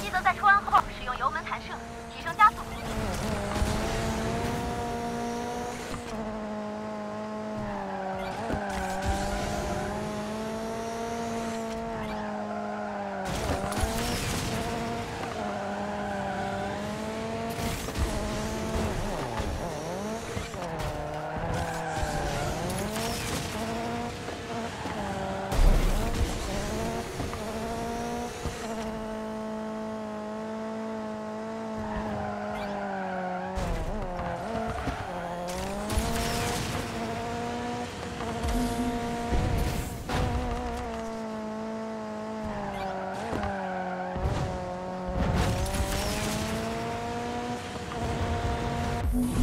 记得在出弯后使用油门弹射提升加速。Mm-hmm.